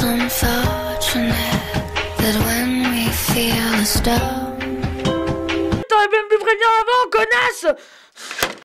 It's unfortunate that when we feel the storm. T'aurais pu prévenir avant, connasse!